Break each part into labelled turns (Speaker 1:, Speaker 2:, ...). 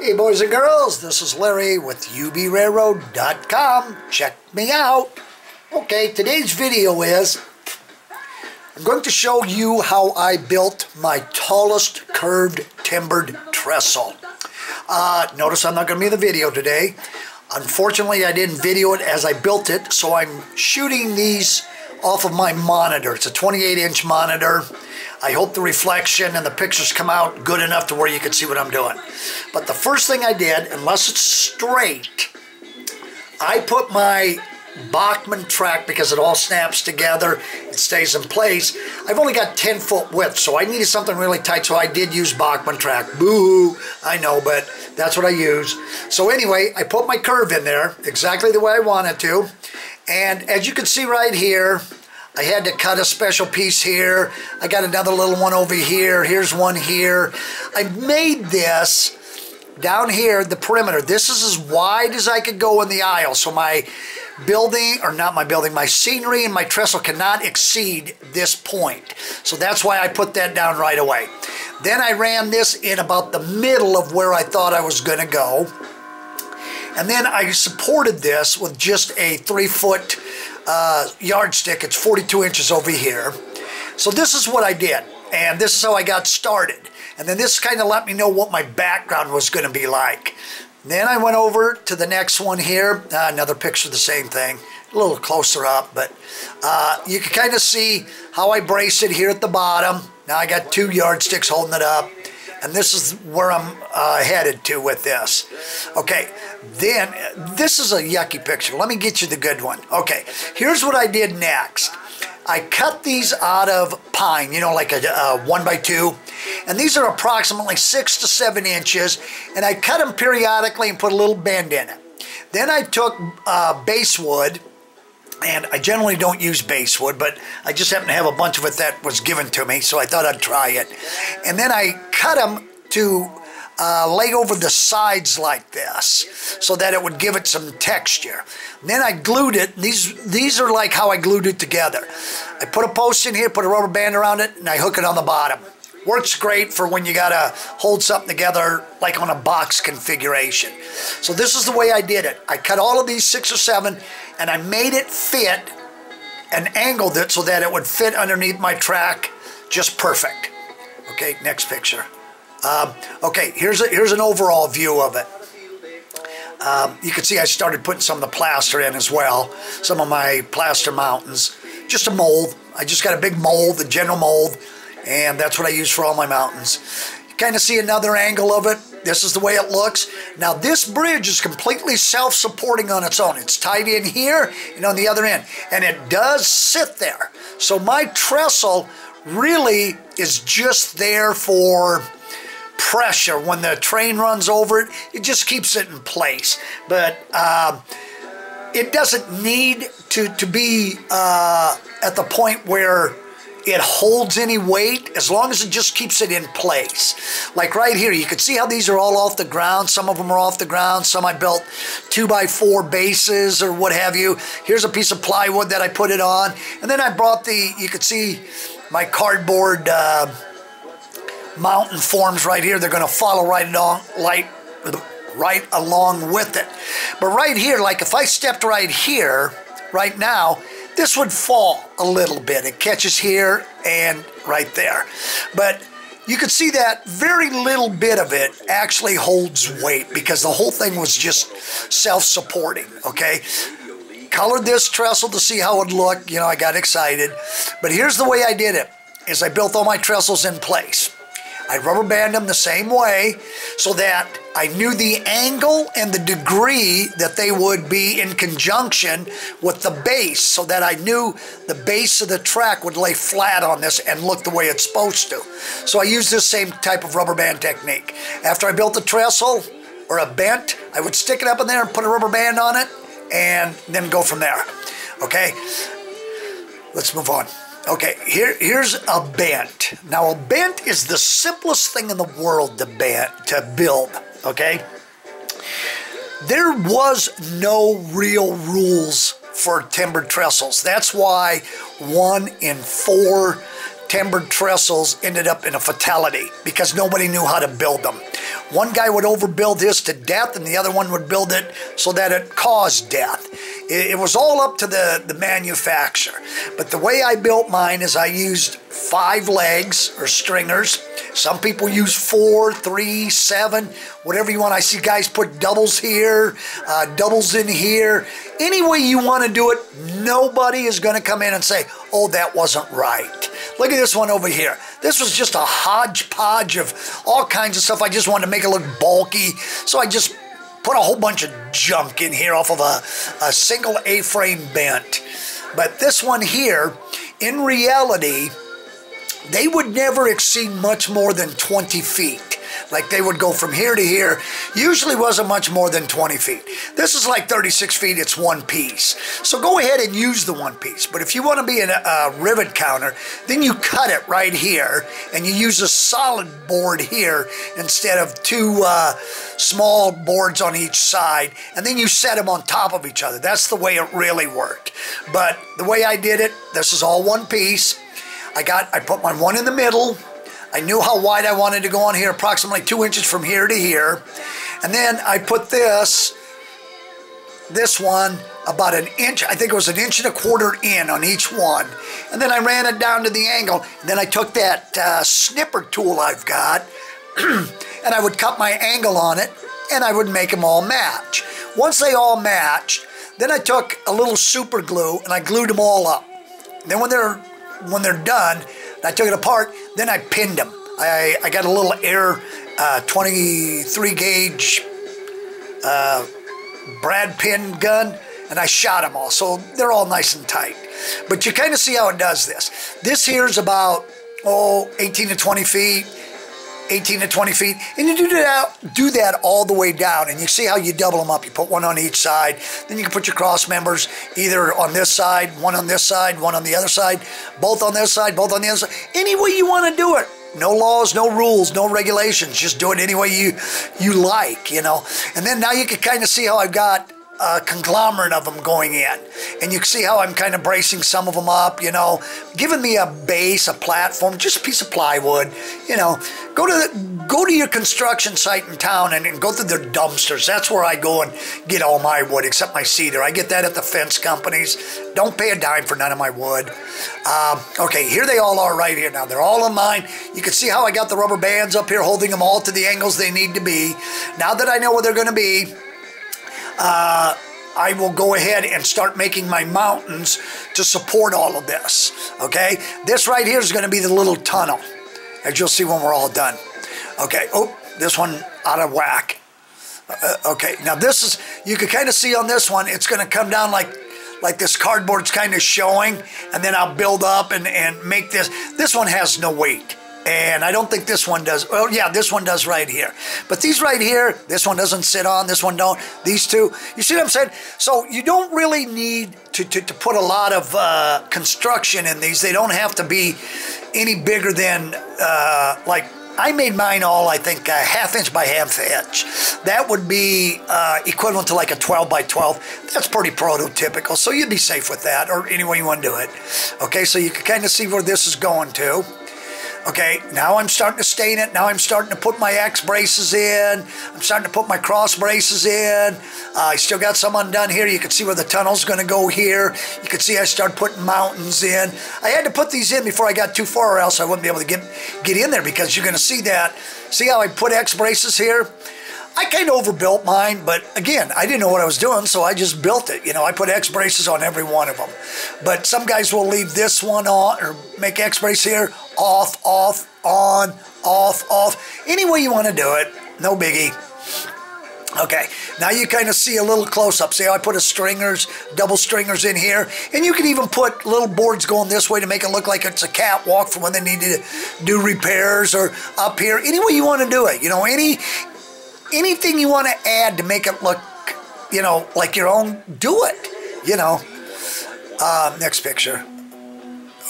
Speaker 1: Hey boys and girls, this is Larry with ubrailroad.com. Check me out. Okay, today's video is I'm going to show you how I built my tallest curved timbered trestle. Uh, notice I'm not going to be in the video today. Unfortunately, I didn't video it as I built it, so I'm shooting these off of my monitor. It's a 28 inch monitor. I hope the reflection and the pictures come out good enough to where you can see what I'm doing. But the first thing I did, unless it's straight, I put my Bachmann track because it all snaps together, it stays in place. I've only got 10 foot width, so I needed something really tight, so I did use Bachmann track. Boo-hoo, I know, but that's what I use. So anyway, I put my curve in there exactly the way I wanted to. And as you can see right here, I had to cut a special piece here. I got another little one over here. Here's one here. I made this down here, the perimeter. This is as wide as I could go in the aisle. So my building, or not my building, my scenery and my trestle cannot exceed this point. So that's why I put that down right away. Then I ran this in about the middle of where I thought I was going to go. And then I supported this with just a three foot uh, yardstick. It's 42 inches over here. So this is what I did, and this is how I got started. And then this kind of let me know what my background was going to be like. Then I went over to the next one here. Uh, another picture of the same thing. A little closer up, but uh, you can kind of see how I brace it here at the bottom. Now I got two yardsticks holding it up. And this is where I'm uh, headed to with this. Okay, then this is a yucky picture. Let me get you the good one. Okay, here's what I did next. I cut these out of pine, you know, like a, a one by two. And these are approximately six to seven inches. And I cut them periodically and put a little bend in it. Then I took uh, basswood and I generally don't use basswood, but I just happen to have a bunch of it that was given to me, so I thought I'd try it. And then I cut them to uh, lay over the sides like this so that it would give it some texture. Then I glued it. These, these are like how I glued it together. I put a post in here, put a rubber band around it, and I hook it on the bottom. Works great for when you gotta hold something together like on a box configuration. So this is the way I did it. I cut all of these six or seven and I made it fit and angled it so that it would fit underneath my track just perfect. Okay, next picture. Um, okay, here's, a, here's an overall view of it. Um, you can see I started putting some of the plaster in as well, some of my plaster mountains. Just a mold. I just got a big mold, the general mold, and that's what I use for all my mountains. You kind of see another angle of it. This is the way it looks. Now this bridge is completely self-supporting on its own. It's tied in here and on the other end. And it does sit there. So my trestle really is just there for pressure. When the train runs over it, it just keeps it in place. But uh, it doesn't need to, to be uh, at the point where it holds any weight as long as it just keeps it in place. Like right here, you can see how these are all off the ground. Some of them are off the ground. Some I built two by four bases or what have you. Here's a piece of plywood that I put it on. And then I brought the, you can see my cardboard uh, mountain forms right here. They're going to follow right along, like, right along with it. But right here, like if I stepped right here, right now, this would fall a little bit. It catches here and right there. But you could see that very little bit of it actually holds weight because the whole thing was just self-supporting, okay? Colored this trestle to see how it would look. You know, I got excited. But here's the way I did it, is I built all my trestles in place. I rubber band them the same way so that I knew the angle and the degree that they would be in conjunction with the base so that I knew the base of the track would lay flat on this and look the way it's supposed to. So I used this same type of rubber band technique. After I built the trestle or a bent, I would stick it up in there and put a rubber band on it and then go from there. Okay, let's move on. Okay, here, here's a bent. Now, a bent is the simplest thing in the world to, bent, to build, okay? There was no real rules for timber trestles. That's why one in four timbered trestles ended up in a fatality because nobody knew how to build them. one guy would overbuild his to death and the other one would build it so that it caused death. It, it was all up to the, the manufacturer. But the way I built mine is I used five legs or stringers. Some people use four, three, seven, whatever you want. I see guys put doubles here, uh, doubles in here. Any way you want to do it, nobody is going to come in and say, oh, that wasn't right. Look at this one over here. This was just a hodgepodge of all kinds of stuff. I just wanted to make it look bulky. So I just put a whole bunch of junk in here off of a, a single A-frame bent. But this one here, in reality, they would never exceed much more than 20 feet. Like they would go from here to here. Usually wasn't much more than 20 feet. This is like 36 feet. It's one piece. So go ahead and use the one piece. But if you want to be a, a rivet counter, then you cut it right here and you use a solid board here instead of two uh, small boards on each side. And then you set them on top of each other. That's the way it really worked. But the way I did it, this is all one piece. I got, I put my one in the middle. I knew how wide I wanted to go on here, approximately two inches from here to here. And then I put this, this one, about an inch, I think it was an inch and a quarter in on each one. And then I ran it down to the angle. And then I took that uh, snipper tool I've got, and I would cut my angle on it, and I would make them all match. Once they all matched, then I took a little super glue and I glued them all up. Then when they're when they're done, I took it apart, then I pinned them. I, I got a little air uh, 23 gauge uh, brad pin gun and I shot them all. So they're all nice and tight. But you kind of see how it does this. This here is about, oh, 18 to 20 feet. 18 to 20 feet, and you do that, do that all the way down, and you see how you double them up. You put one on each side, then you can put your cross members either on this side, one on this side, one on the other side, both on this side, both on the other side. Any way you want to do it. No laws, no rules, no regulations. Just do it any way you you like, you know. And then now you can kind of see how I've got a conglomerate of them going in. And you can see how I'm kind of bracing some of them up, you know, giving me a base, a platform, just a piece of plywood, you know. Go to the, go to your construction site in town and, and go through their dumpsters. That's where I go and get all my wood, except my cedar. I get that at the fence companies. Don't pay a dime for none of my wood. Um, okay, here they all are right here now. They're all in mine. You can see how I got the rubber bands up here holding them all to the angles they need to be. Now that I know where they're going to be, uh, I will go ahead and start making my mountains to support all of this. Okay, this right here is going to be the little tunnel, as you'll see when we're all done. Okay, oh, this one out of whack. Uh, okay, now this is, you can kind of see on this one, it's going to come down like like this cardboard's kind of showing, and then I'll build up and, and make this. This one has no weight. And I don't think this one does. Well, yeah, this one does right here. But these right here, this one doesn't sit on, this one don't. These two, you see what I'm saying? So you don't really need to, to, to put a lot of uh, construction in these. They don't have to be any bigger than uh, like I made mine all, I think, a half inch by half inch. That would be uh, equivalent to like a 12 by 12. That's pretty prototypical, so you'd be safe with that, or any way you want to do it. Okay, so you can kind of see where this is going to. Okay, now I'm starting to stain it. Now I'm starting to put my X braces in. I'm starting to put my cross braces in. Uh, I still got some undone here. You can see where the tunnel's going to go here. You can see I start putting mountains in. I had to put these in before I got too far or else I wouldn't be able to get, get in there because you're going to see that. See how I put X braces here? I kind of overbuilt mine, but again, I didn't know what I was doing, so I just built it. You know, I put X braces on every one of them. But some guys will leave this one on or make X brace here, off, off, on, off, off. Any way you want to do it, no biggie. Okay, now you kind of see a little close-up. See how I put a stringers, double stringers in here? And you can even put little boards going this way to make it look like it's a catwalk for when they need to do repairs or up here. Any way you want to do it. You know, any anything you want to add to make it look, you know, like your own, do it, you know. Uh, next picture.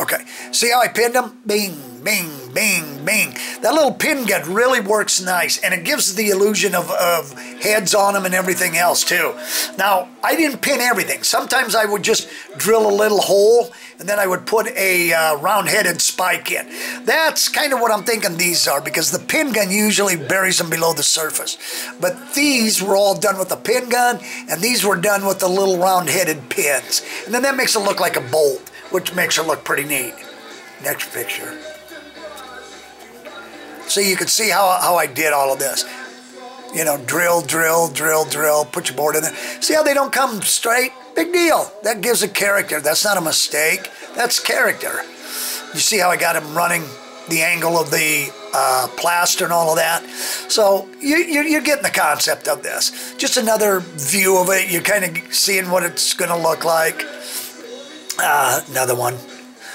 Speaker 1: Okay, see how I pinned them? Bing, bing, bing. bing. That little pin gun really works nice, and it gives the illusion of, of heads on them and everything else too. Now, I didn't pin everything. Sometimes I would just drill a little hole, and then I would put a uh, round-headed spike in. That's kind of what I'm thinking these are, because the pin gun usually buries them below the surface. But these were all done with a pin gun, and these were done with the little round-headed pins. And then that makes it look like a bolt, which makes it look pretty neat. Next picture. So you can see how, how I did all of this. You know, drill, drill, drill, drill, put your board in there. See how they don't come straight? Big deal. That gives a character. That's not a mistake. That's character. You see how I got him running the angle of the uh, plaster and all of that. So you, you're getting the concept of this. Just another view of it. You're kind of seeing what it's going to look like. Uh, another one.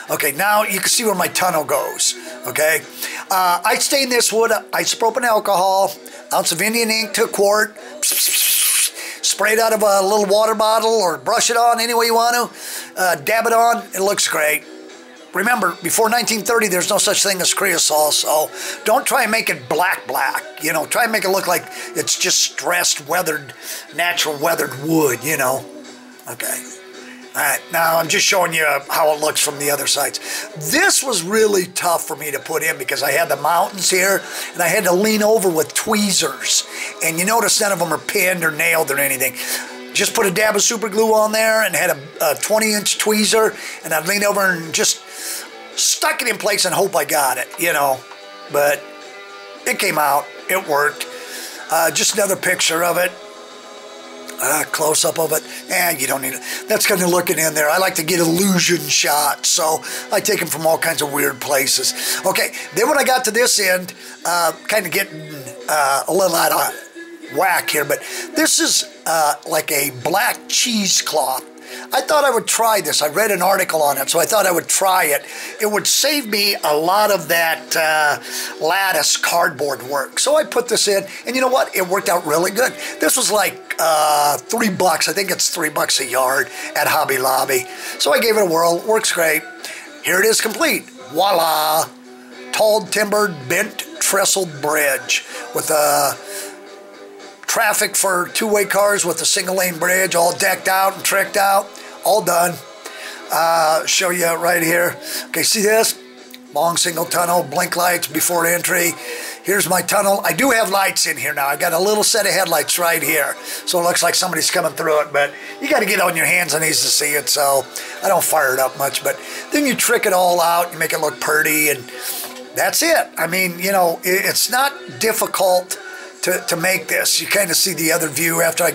Speaker 1: Okay, now you can see where my tunnel goes. Okay, uh, I stain this wood isopropyl alcohol, ounce of Indian ink to a quart, spray it out of a little water bottle or brush it on any way you want to, uh, dab it on, it looks great. Remember, before 1930, there's no such thing as creosol, so don't try and make it black black. You know, try and make it look like it's just stressed, weathered, natural weathered wood, you know. Okay. All right, now I'm just showing you how it looks from the other sides. This was really tough for me to put in because I had the mountains here and I had to lean over with tweezers. And you notice none of them are pinned or nailed or anything. Just put a dab of super glue on there and had a, a 20 inch tweezer and I'd lean over and just stuck it in place and hope I got it, you know. But it came out, it worked. Uh, just another picture of it uh, close up of it. And you don't need it. That's kind of looking in there. I like to get illusion shots, so I take them from all kinds of weird places. Okay, then when I got to this end, uh, kind of getting uh, a little out of whack here, but this is uh, like a black cheesecloth I thought I would try this. I read an article on it, so I thought I would try it. It would save me a lot of that uh, lattice cardboard work. So I put this in, and you know what? It worked out really good. This was like uh, three bucks. I think it's three bucks a yard at Hobby Lobby. So I gave it a whirl. Works great. Here it is complete. Voila! Tall timbered bent trestled bridge with a traffic for two-way cars with a single lane bridge all decked out and tricked out all done uh, show you right here okay see this long single tunnel blink lights before entry. Here's my tunnel. I do have lights in here now. I got a little set of headlights right here. So it looks like somebody's coming through it but you got to get on your hands and knees to see it so I don't fire it up much. But then you trick it all out you make it look pretty and that's it. I mean you know it's not difficult to, to make this. You kind of see the other view after I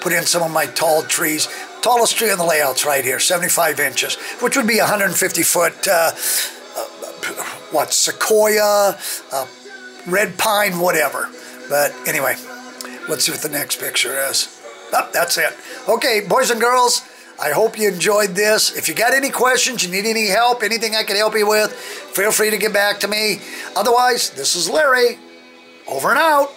Speaker 1: put in some of my tall trees. Tallest tree on the layout's right here, 75 inches, which would be 150 foot, uh, what, sequoia, uh, red pine, whatever. But anyway, let's see what the next picture is. Oh, that's it. Okay, boys and girls, I hope you enjoyed this. If you got any questions, you need any help, anything I can help you with, feel free to get back to me. Otherwise, this is Larry. Over and out.